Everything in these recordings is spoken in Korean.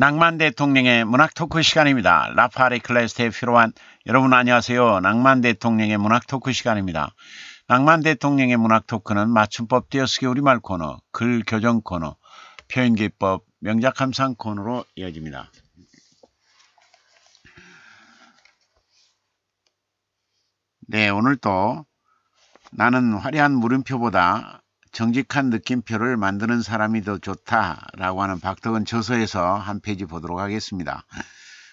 낭만 대통령의 문학 토크 시간입니다. 라파리 클래스에 필요한 여러분 안녕하세요. 낭만 대통령의 문학 토크 시간입니다. 낭만 대통령의 문학 토크는 맞춤법 띄어쓰기 우리말 코너, 글 교정 코너, 표현 기법, 명작 감상 코너로 이어집니다. 네, 오늘도 나는 화려한 물음표보다 정직한 느낌표를 만드는 사람이 더 좋다라고 하는 박덕은 저서에서 한 페이지 보도록 하겠습니다.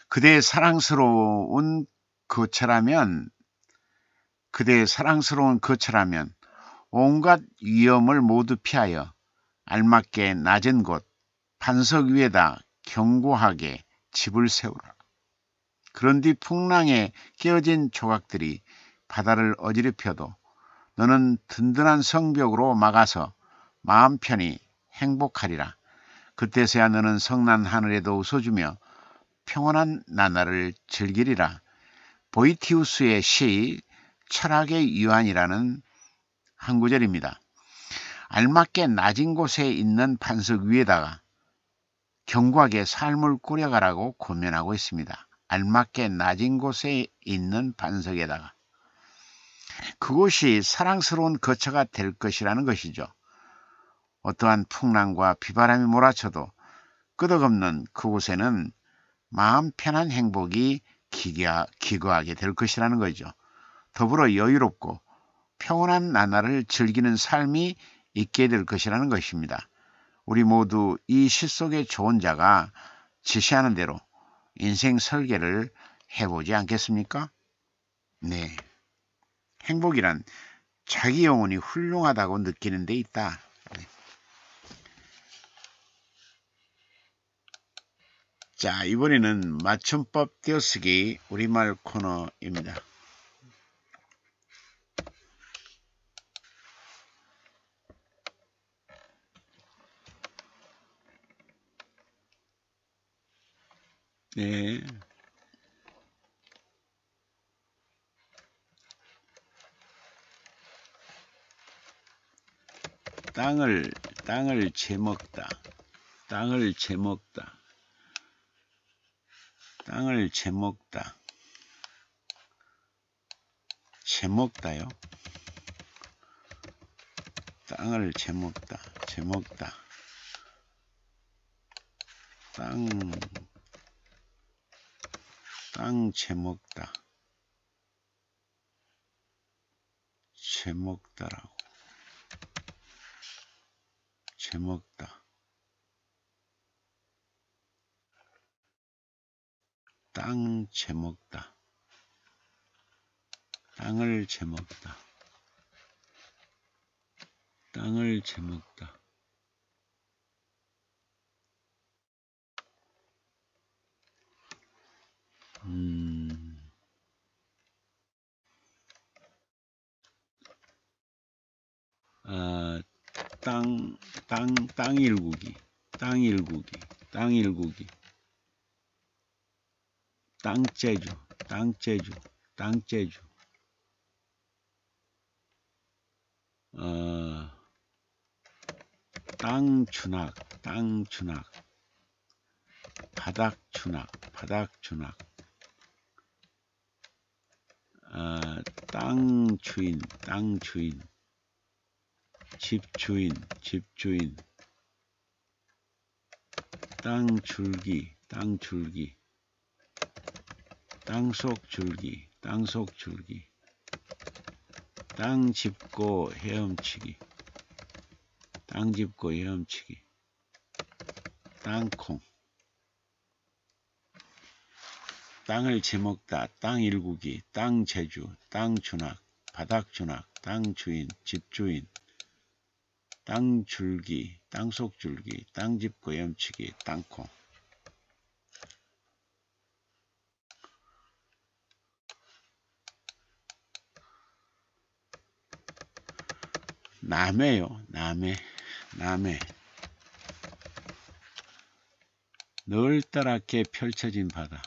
그대의 사랑스러운 거처라면 그대의 사랑스러운 거처라면 온갖 위험을 모두 피하여 알맞게 낮은 곳 반석 위에다 견고하게 집을 세우라. 그런 뒤 풍랑에 끼어진 조각들이 바다를 어지럽혀도 너는 든든한 성벽으로 막아서 마음 편히 행복하리라. 그때서야 너는 성난 하늘에도 웃어주며 평온한 나날을 즐기리라. 보이티우스의 시 철학의 유한이라는 한 구절입니다. 알맞게 낮은 곳에 있는 반석 위에다가 견고하게 삶을 꾸려가라고 고면하고 있습니다. 알맞게 낮은 곳에 있는 반석에다가 그곳이 사랑스러운 거처가 될 것이라는 것이죠. 어떠한 풍랑과 비바람이 몰아쳐도 끄덕없는 그곳에는 마음 편한 행복이 기가, 기거하게 될 것이라는 거죠. 더불어 여유롭고 평온한 나날을 즐기는 삶이 있게 될 것이라는 것입니다. 우리 모두 이시 속의 좋은 자가 지시하는 대로 인생 설계를 해보지 않겠습니까? 네. 행복이란 자기 영혼이 훌륭하다고 느끼는 데 있다. 네. 자, 이번에는 맞춤법 띄어쓰기 우리말 코너입니다. 네. 땅을 땅을 재먹다. 땅을 재먹다. 땅을 재먹다. 재먹다요. 땅을 재먹다. 재먹다. 땅, 땅 재먹다. 재먹다라고. 제먹다. 땅 제먹다. 땅을 제먹다. 땅을 제먹다. 음. 아, 땅, 땅, 땅 일국이, 땅 일국이, 땅 일국이, 땅제주, 땅제주, 땅제주, 어, 땅 추낙, 땅 추낙, 바닥 추낙, 바닥 추낙, 어, 땅 주인, 땅 주인, 집주인, 집주인, 땅 줄기, 땅 줄기, 땅속 줄기, 땅속 줄기, 땅 짚고 헤엄치기, 땅 짚고 헤엄치기, 땅콩, 땅을 제먹다, 땅 일구기, 땅 제주, 땅 주낙, 바닥 주낙, 땅 주인, 집주인, 땅줄기, 땅속줄기, 땅집 고염치기, 땅콩. 남해요, 남해, 남해. 널따랗게 펼쳐진 바다.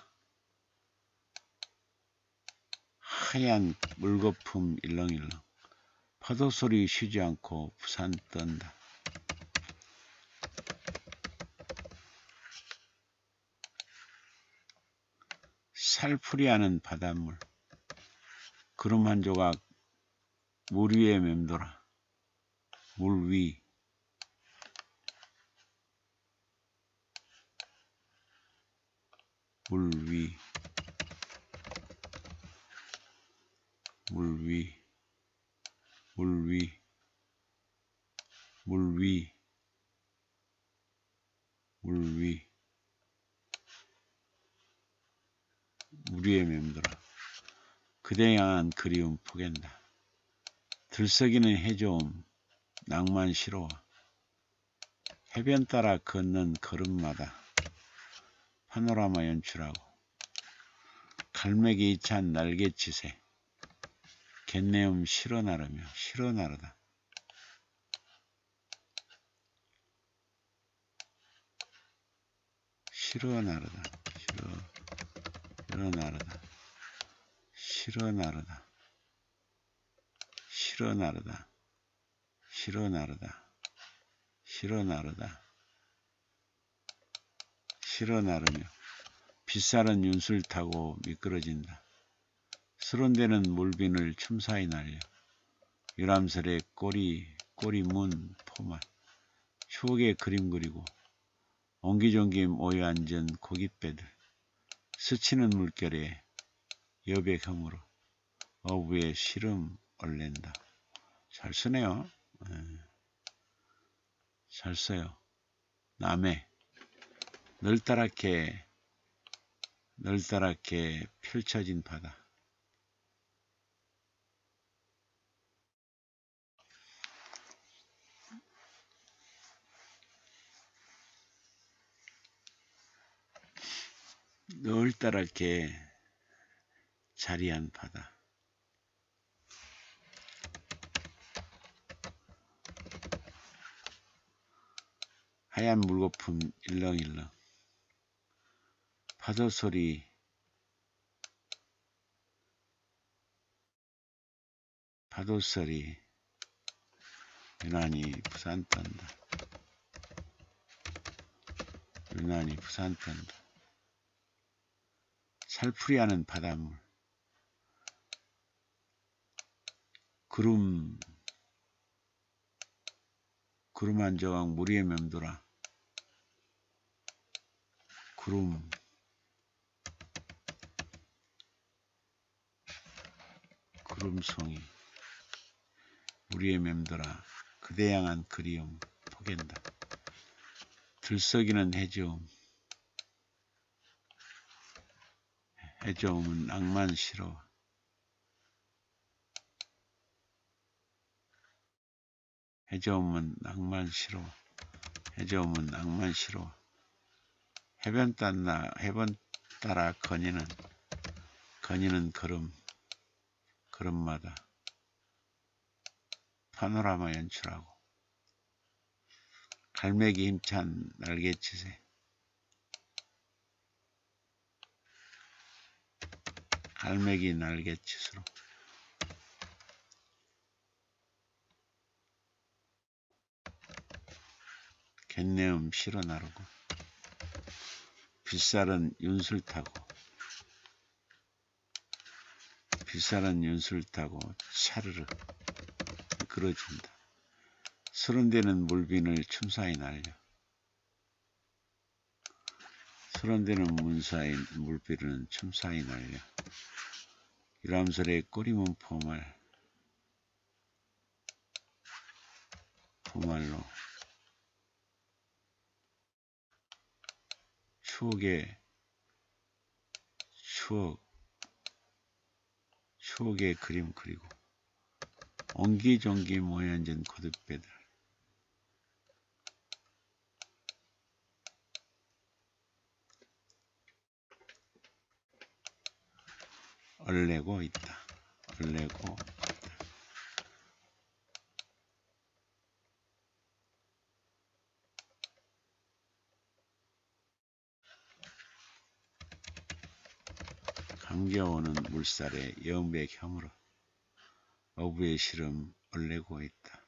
하얀 물거품 일렁일렁. 파도 소리 쉬지 않고 부산 떤다. 살풀이하는 바닷물 구름 한 조각 물 위에 맴돌아 물 위. 물 위. 물 위. 물 위. 물 위. 물 위. 물 위에 맴돌아. 그대 향한 그리움 포갠다. 들썩이는 해조음, 낭만 시로워. 해변 따라 걷는 걸음마다 파노라마 연출하고 갈매기 찬 날갯짓에 갯내음 실어 나르며 실어 나르다. 실어 나르다. 실어, 실어 나르다. 실어 나르다. 실어 나르다. 실어 나르다. 실어 나르다. 실어 나르며 빗살은 윤술 타고 미끄러진다. 수론되는 물빈을 춤사이 날려 유람설의 꼬리 꼬리 문 포만 추억의 그림 그리고 옹기종기 모여 앉은 고깃배들 스치는 물결에 여백형으로 어부의 시름 얼랜다. 잘 쓰네요. 예. 잘 써요. 남해 널따랗게 널따랗게 펼쳐진 바다. 널따랗게 자리한 바다. 하얀 물거품 일렁일렁. 파도 소리. 파도 소리. 유난히 부산 떤다. 유난히 부산 떤다 살풀이하는 바닷물 구름 구름 한 조각 물 위에 맴돌아. 구름. 구름송이. 물 위에 맴돌아. 그대 향한 그리움 포갠다. 들썩이는 해저음 해저음은 낭만스러워. 해저음은 낭만스러워. 해저음은 낭만스러워. 해변 따라 해변 따라 거니는 거니는 걸음 걸음마다 파노라마 연출하고 갈매기 힘찬 날갯짓에 갈매기 날갯짓으로 갯내음 실어 나르고 빗살은 윤술 타고 빗살은 윤술 타고 차르르 그러진다. 서른 대는 물빈을 춤사이 날려 서른대는 문사이 물비는 춤사이 날려 유람설의 꼬리문 포말. 포말로. 추억의 추억. 추억의 그림 그리고 옹기종기 모여앉은 고듭배들 얼레고 있다. 얼레고 있다. 감겨오는 물살에 영백 혐으로 어부의 시름 얼레고 있다.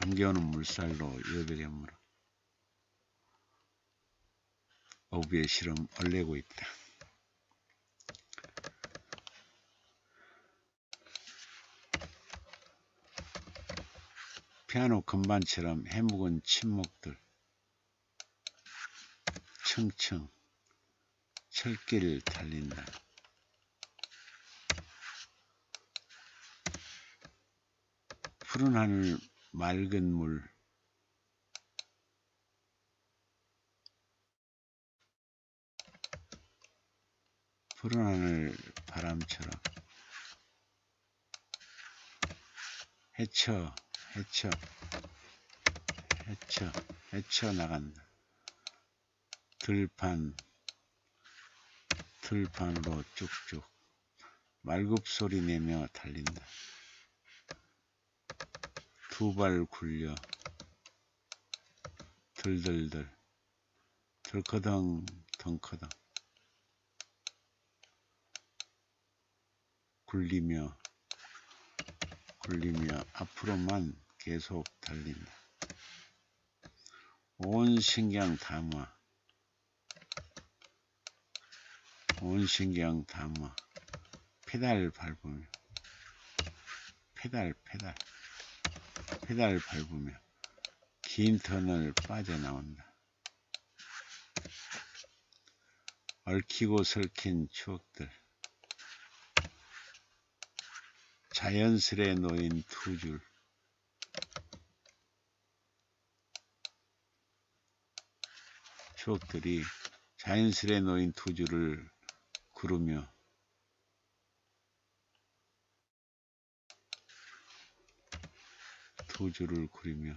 감겨오는 물살로 물어 어부의 실험 얼레고 있다. 피아노 건반처럼 해묵은 침묵들 층층 철길을 달린다. 푸른 하늘 맑은 물 푸른 하늘 바람처럼 헤쳐 헤쳐 헤쳐 헤쳐 나간다. 들판 들판으로 쭉쭉 말굽 소리 내며 달린다. 두 발 굴려. 들들들. 들커덩 덩커덩 굴리며 굴리며 앞으로만 계속 달린다. 온 신경 담아. 온 신경 담아. 페달 밟으며. 페달 페달 페달 밟으며 긴 턴을 빠져나온다. 얽히고 설킨 추억들 자연스레 놓인 두 줄 추억들이 자연스레 놓인 두 줄을 구르며 두 줄을 구르며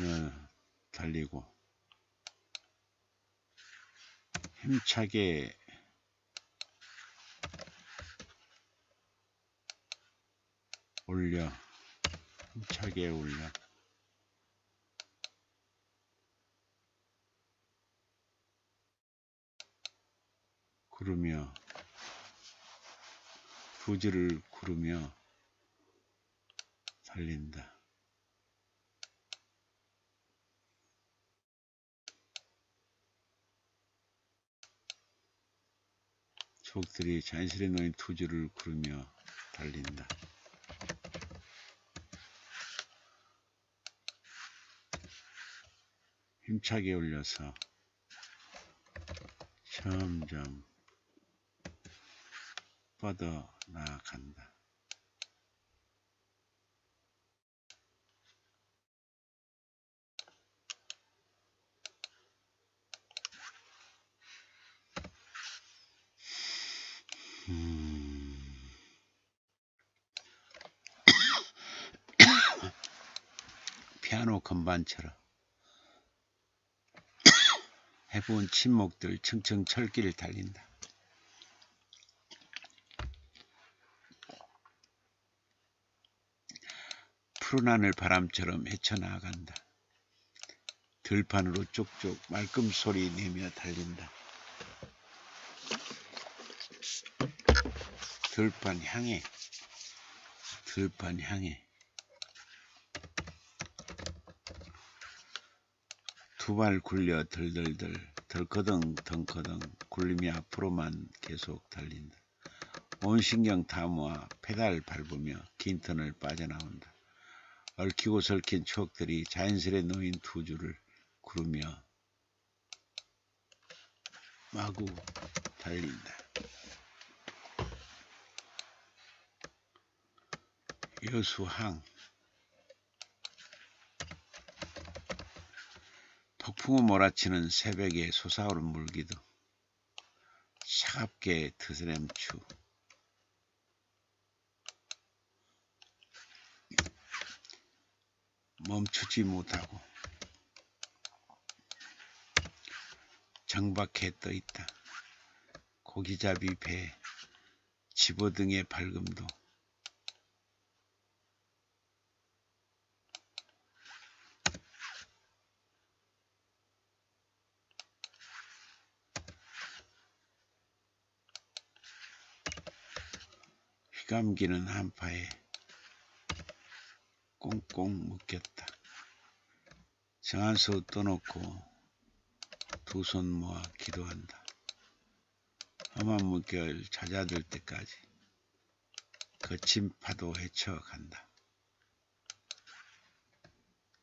어, 달리고 힘차게 올려 힘차게 올려. 구르며 부지를 구르며 달린다. 족들이 자연스레 놓인 투지를 구르며 달린다. 힘차게 올려서 점점 뻗어 나아간다. 음... 피아노 건반처럼 해본 침묵들 층층 철길을 달린다. 푸른 하늘 바람처럼 헤쳐나간다. 들판으로 쭉쭉 말끔 소리 내며 달린다. 들판 향해 들판 향해 두 발 굴려 들들들 덜커덩 덩커덩 굴림이 앞으로만 계속 달린다. 온 신경 다 모아 페달 밟으며 긴 턴을 빠져나온다. 얽히고 설킨 추억들이 자연스레 놓인 두 줄을 구르며 마구 달린다. 여수항 폭풍우 몰아치는 새벽에 솟아오른 물기도 차갑게 드스램추 멈추지 못하고 정박해 떠 있다. 고기잡이 배 집어등의 밝음도 피감기는 한파에 꽁꽁 묶였다. 정한수 떠놓고 두 손 모아 기도한다. 험한 물결 잦아들 때까지 거친 파도 헤쳐간다.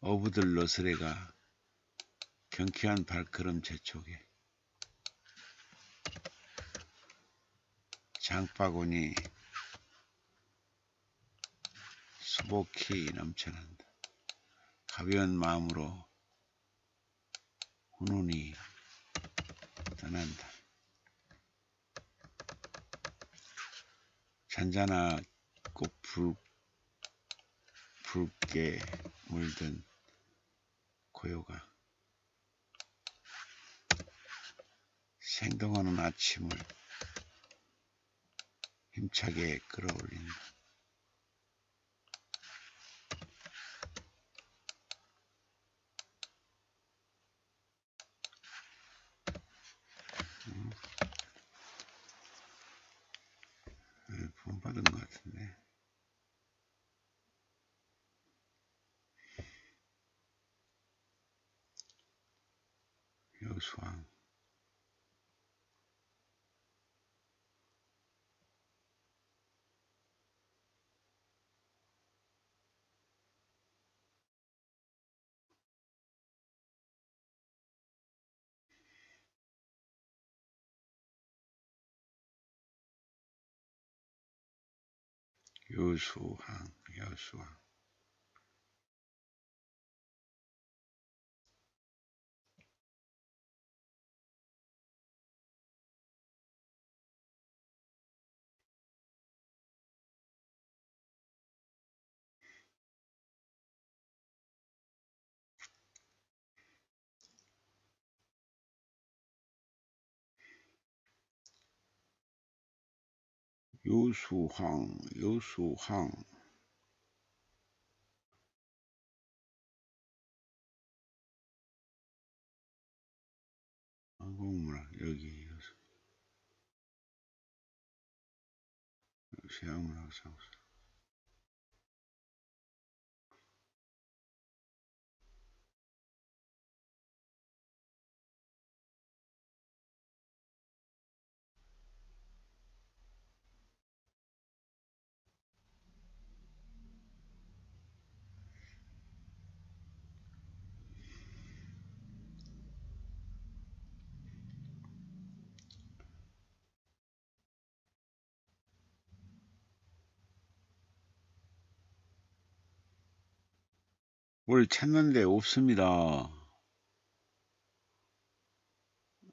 어부들 너스레가 경쾌한 발걸음 재촉에 장바구니 수복히 넘쳐난다. 가벼운 마음으로 훈훈히 떠난다. 잔잔하고 붉, 붉게 물든 고요가 생동하는 아침을 힘차게 끌어올린다. 음. 본받은 것 같은데. 여수왕. 여수항, 여 수항. 요수항, 요수항. 한국문학 여기 요수. 서양문학 사무 뭘 찾는데 없습니다.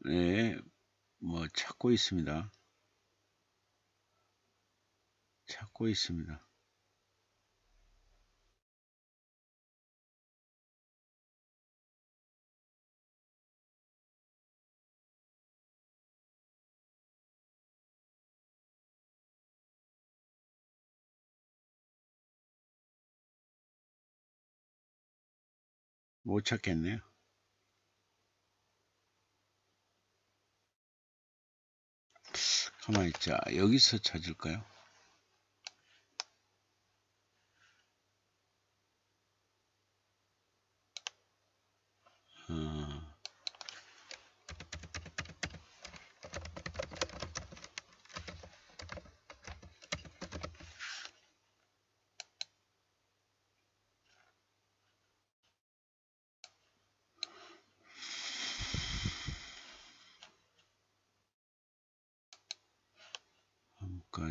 네, 뭐 찾고 있습니다. 찾고 있습니다. 못 찾겠네요. 가만히 있자. 여기서 찾을까요? 어,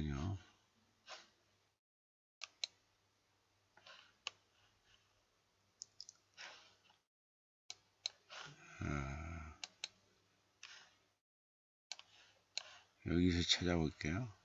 잠깐요. 아, 여기서 찾아볼게요.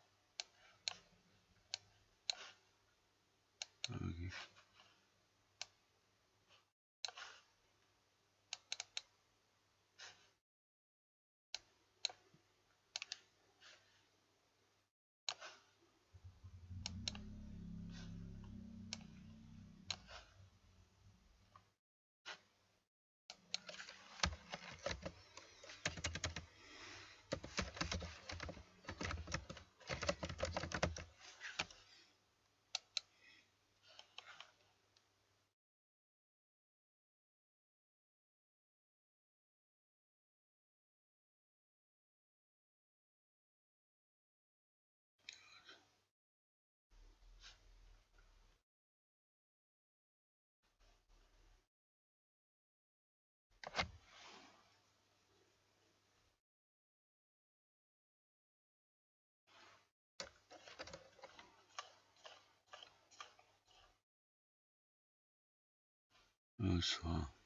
어서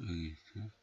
여기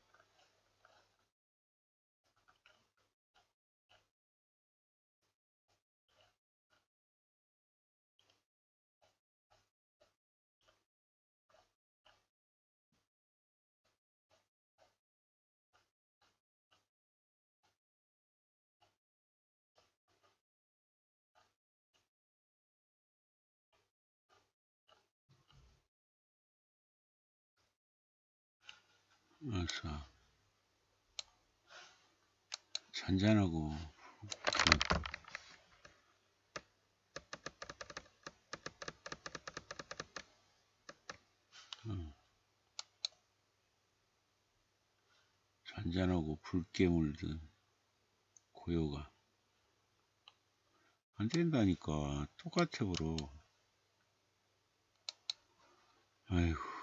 어서 잔잔하고. 어. 잔잔하고 붉게 물든 고요가. 안 된다니까. 똑같아 버려 아이고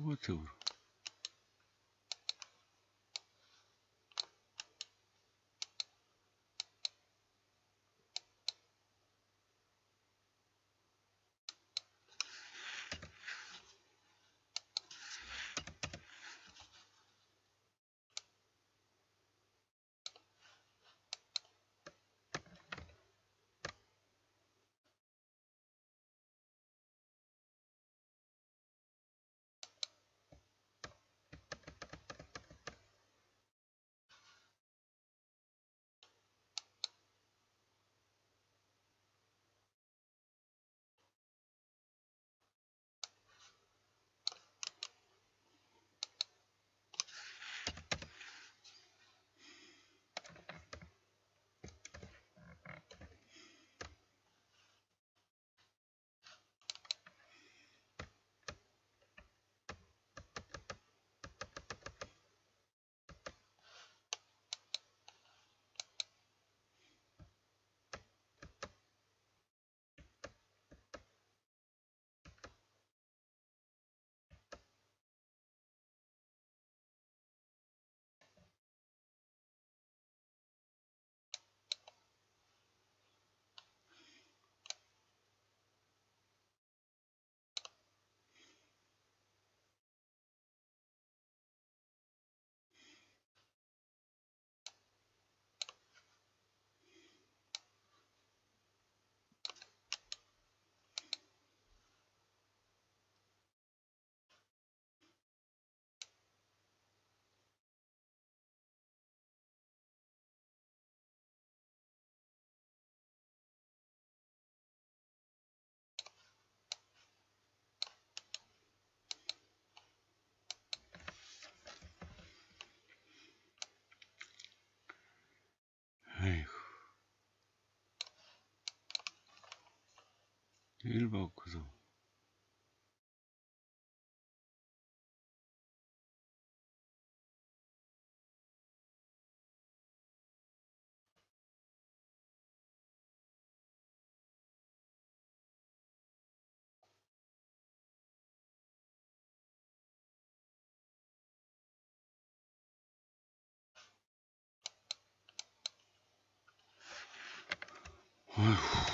똑 1박 구성 어휴.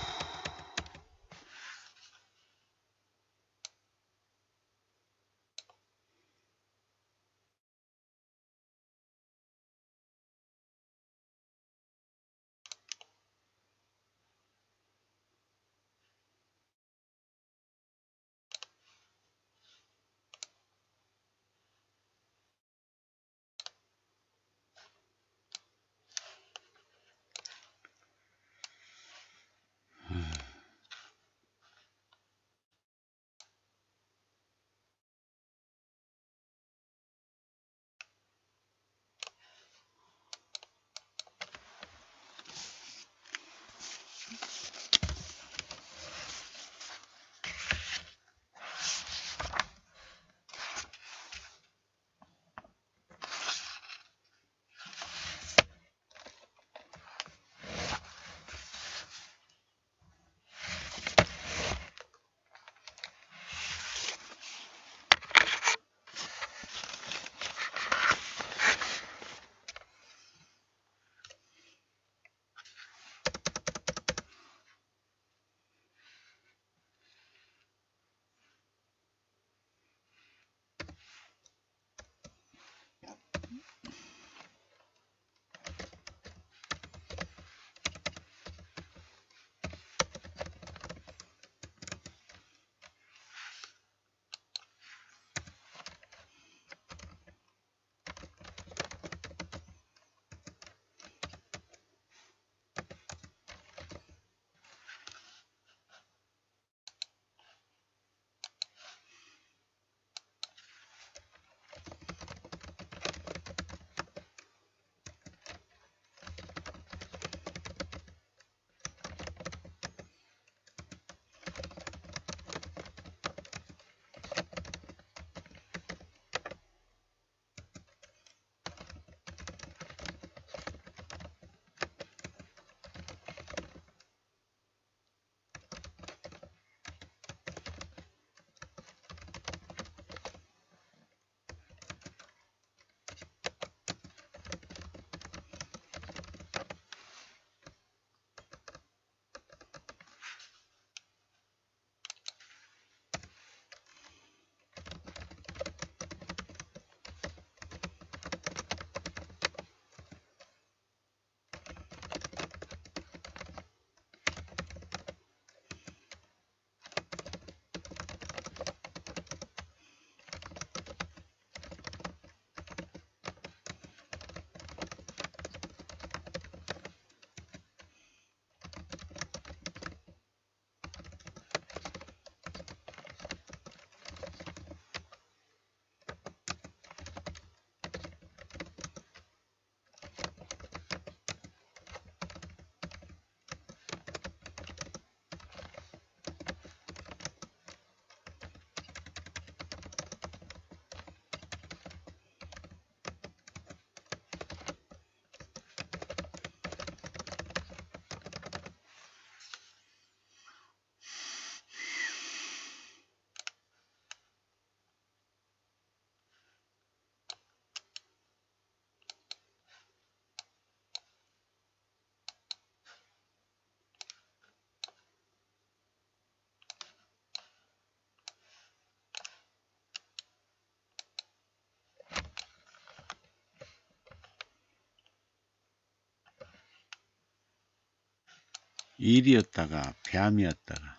일이었다가 뱀이었다가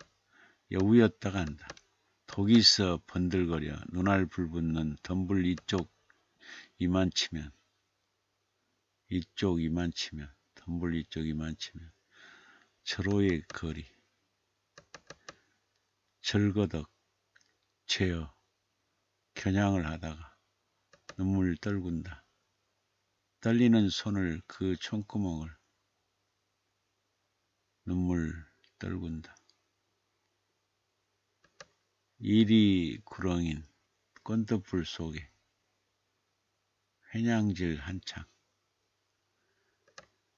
여우였다가 한다. 독이서 번들거려 눈알 불붙는 덤불 이쪽 이만 치면 이쪽 이만 치면 덤불 이쪽 이만 치면 철호의 거리 절거덕 채어 겨냥을 하다가 눈물 떨군다. 떨리는 손을 그 총구멍을 눈물 떨군다. 이리 구렁인 건더풀 속에 회냥질 한창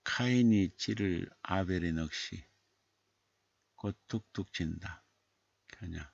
카인이 찌를 아벨의 넋이 곧 뚝뚝 진다. 그냥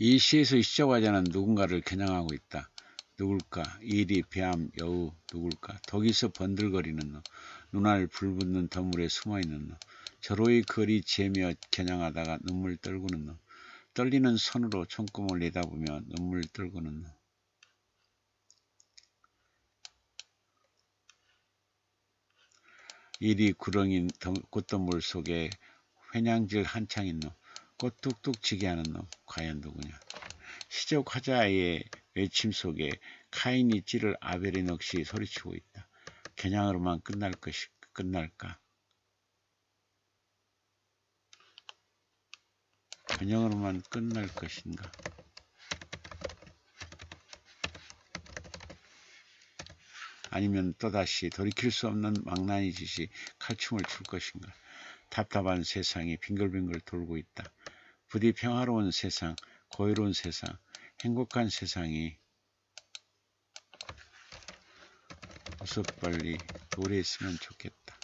이 시에서 시적 화자는 누군가를 겨냥하고 있다. 누굴까? 일이, 뱀, 여우, 누굴까? 덕이서 번들거리는 너, 눈알 불붙는 더물에 숨어있는 너, 저로의 거리 재며 겨냥하다가 눈물 떨구는 너, 떨리는 손으로 총구멍을 내다보며 눈물 떨구는 너. 일이 구렁인 꽃더물 속에 회냥질 한창인 너, 꽃 뚝뚝 지게 하는 너, 과연 누구냐? 시적 화자의 외침 속에 카인이 찌를 아벨의 넋이 소리치고 있다. 겨냥으로만 끝날 것이 끝날까? 겨냥으로만 끝날 것인가? 아니면 또다시 돌이킬 수 없는 망나니 짓이 칼춤을 출 것인가? 답답한 세상이 빙글빙글 돌고 있다. 부디 평화로운 세상, 고요로운 세상, 행복한 세상이 어서 빨리 도래했으면 좋겠다.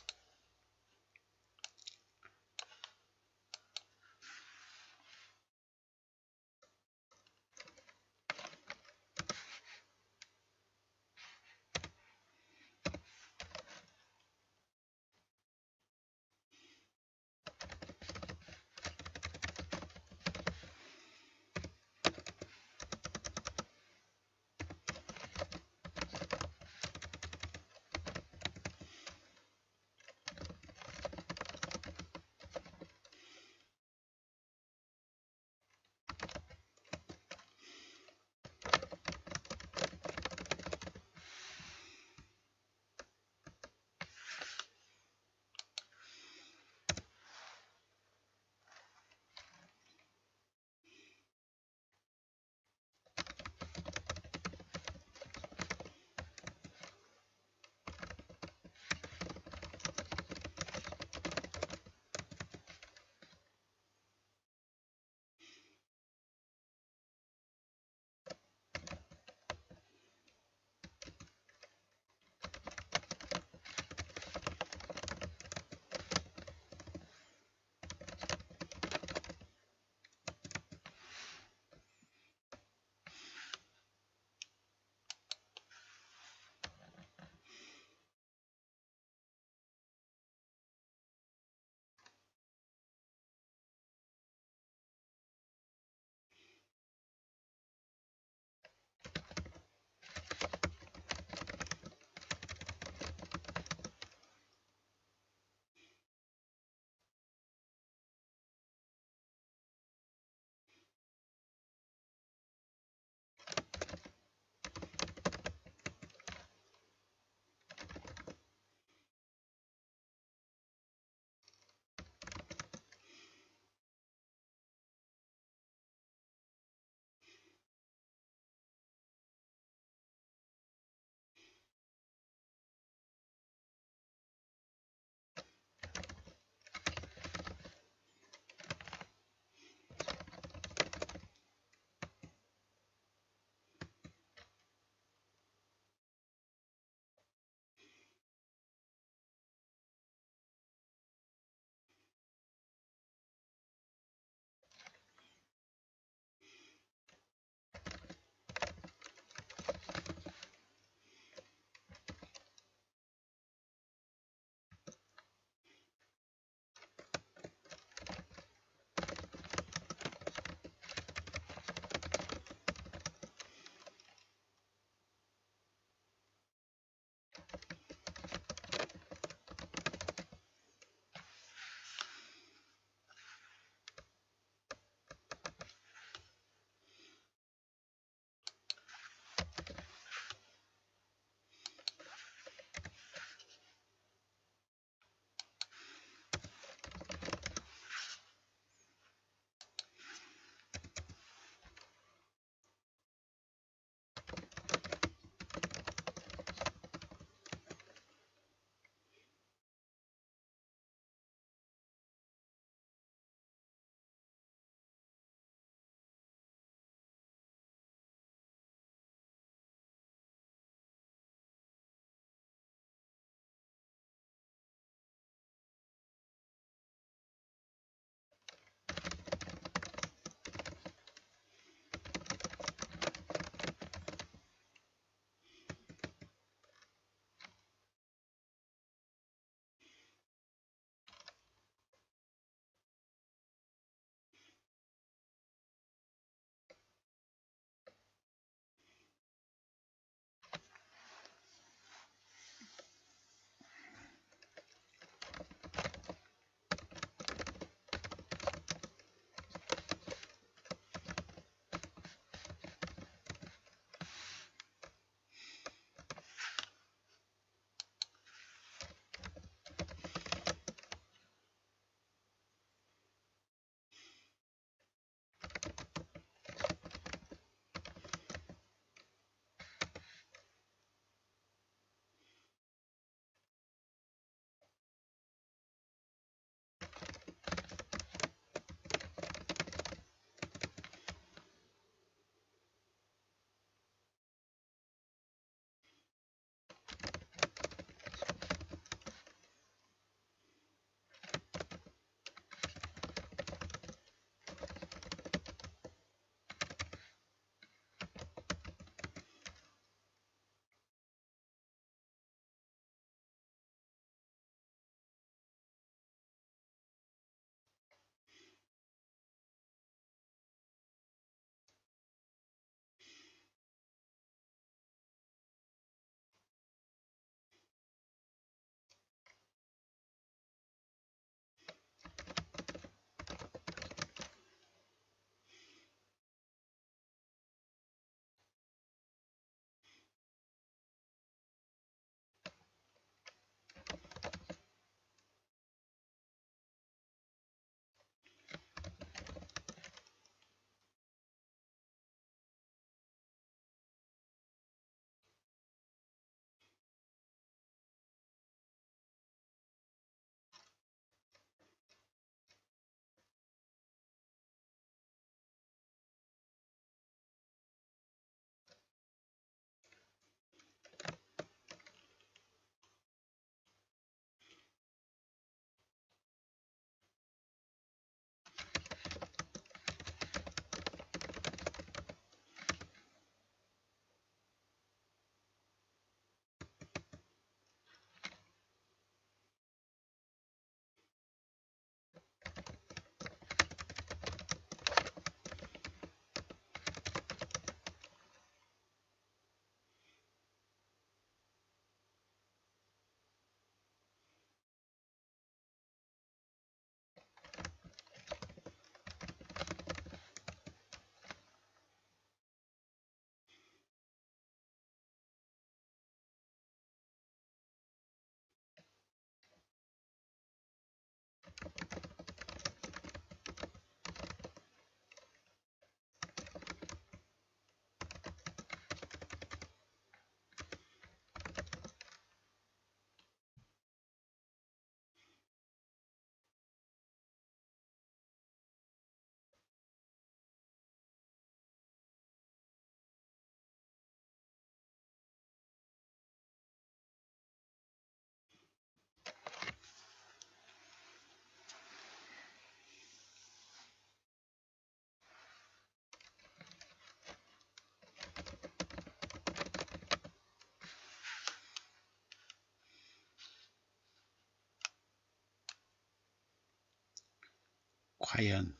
화연,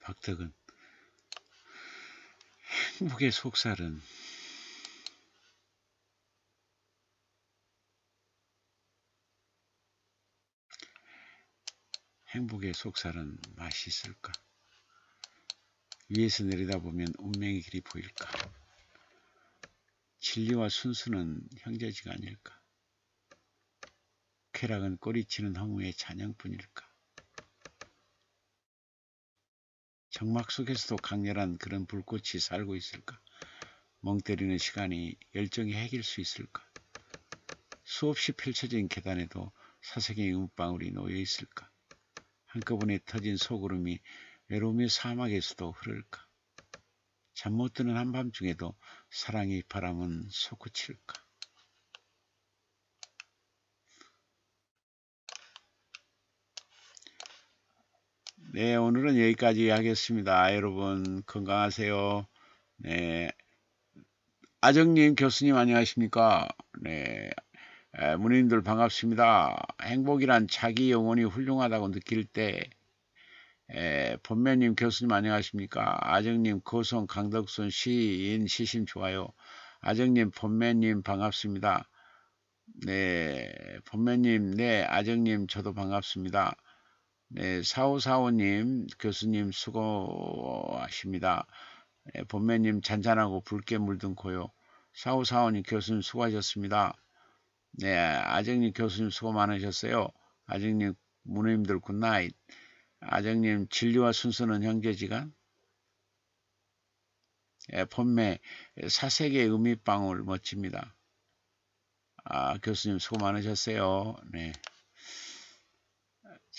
박덕은 행복의 속살은 행복의 속살은 맛이 있을까? 위에서 내려다보면 운명의 길이 보일까? 진리와 순수는 형제지가 아닐까? 쾌락은 꼬리치는 허무의 찬양뿐일까? 정막 속에서도 강렬한 그런 불꽃이 살고 있을까? 멍 때리는 시간이 열정이 해길 수 있을까? 수없이 펼쳐진 계단에도 사색의 음방울이 놓여 있을까? 한꺼번에 터진 소구름이 외로움의 사막에서도 흐를까? 잠 못 드는 한밤중에도 사랑의 바람은 솟구칠까? 네, 오늘은 여기까지 하겠습니다. 여러분 건강하세요. 네, 아정님 교수님 안녕하십니까? 네, 문의님들 반갑습니다. 행복이란 자기 영혼이 훌륭하다고 느낄 때 에, 본매님 교수님 안녕하십니까? 아정님 고성 강덕순 시인 시심 좋아요. 아정님 본매님 반갑습니다. 네, 본매님 네 아정님 저도 반갑습니다. 네, 사오사오님 교수님 수고하십니다. 네, 본매님 잔잔하고 붉게 물든 고요. 사오사오님 교수님 수고하셨습니다. 네, 아정님 교수님 수고 많으셨어요. 아정님 문우님들 good night. 아정님 진리와 순수는 형제지간. 예, 본매 사색의 의미방울 멋집니다. 아, 교수님 수고 많으셨어요. 네.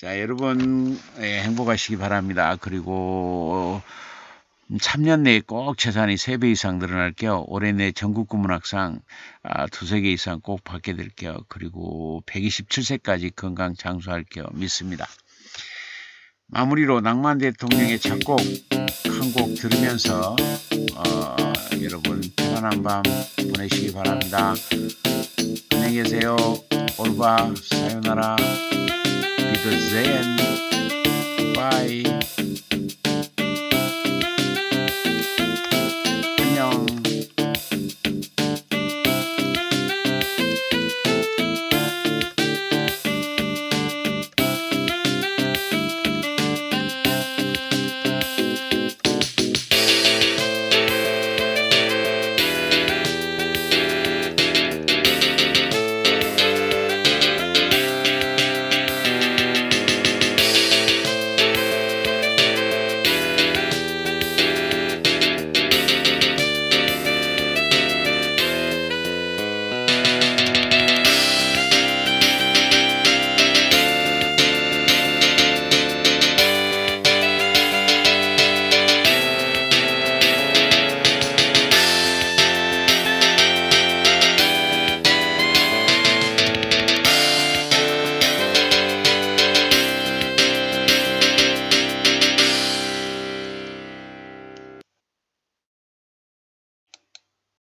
자, 여러분 예, 행복하시기 바랍니다. 그리고 참년 내에 꼭 재산이 3배 이상 늘어날게요. 올해 내 전국 구문학상 아, 두세 개 이상 꼭 받게 될게요. 그리고 127세까지 건강 장수할게요. 믿습니다. 마무리로 낭만 대통령의 작곡 한 곡 들으면서 어, 여러분 편안한 밤 보내시기 바랍니다. 안녕히 계세요. 올바 사요나라 비드젠 바이